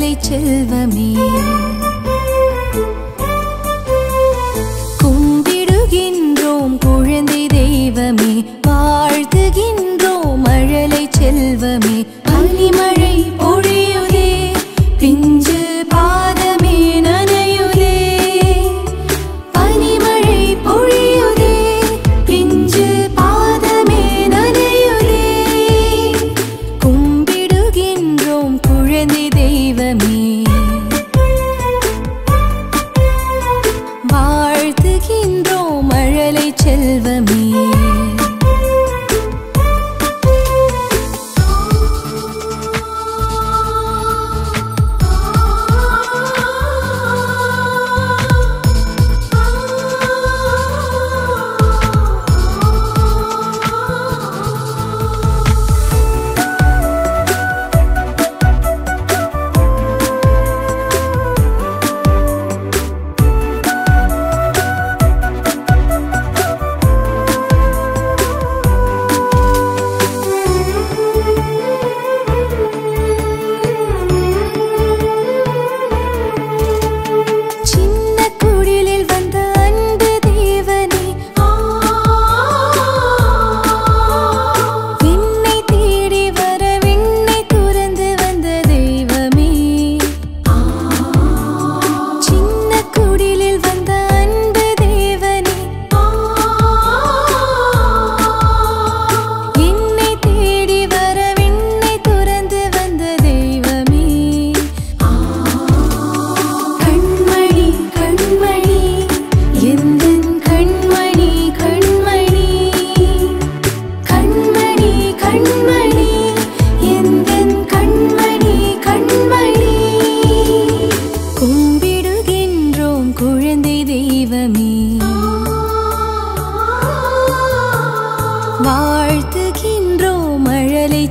செல்வமே.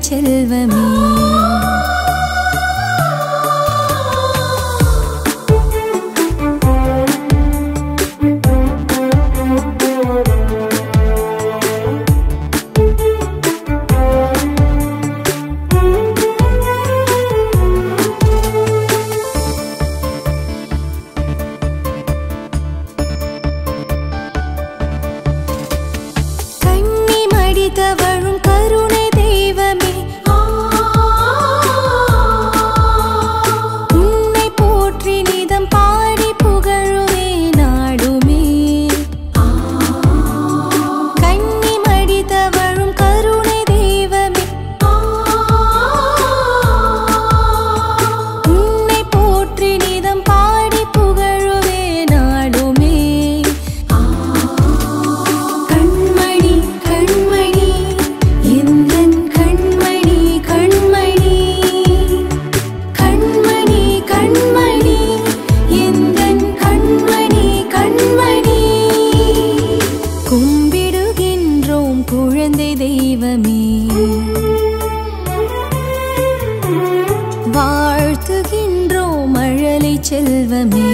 செல்வமே. செல்வமே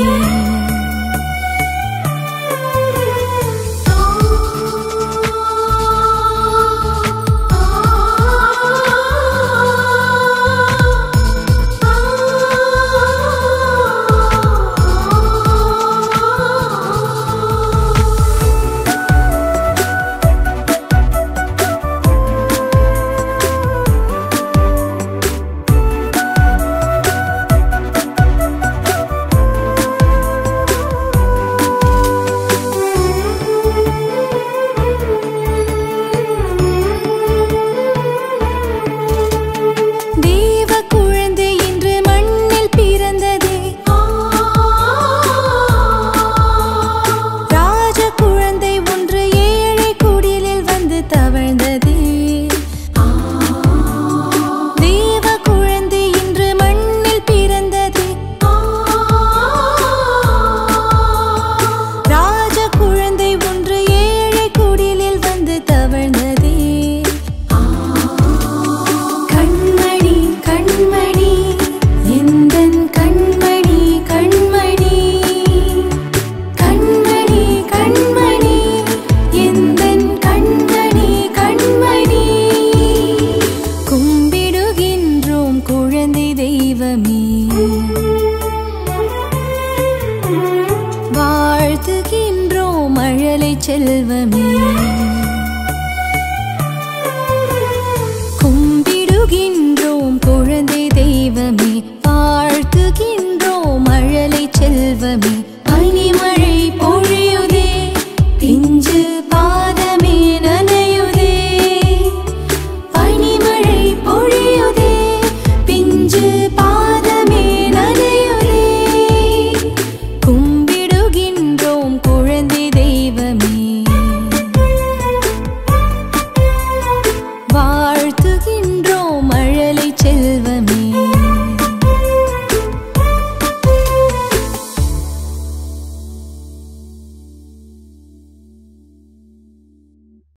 வாழ்த்துகின்றோம் மழலை செல்வமே. கும்பிடுகின்ற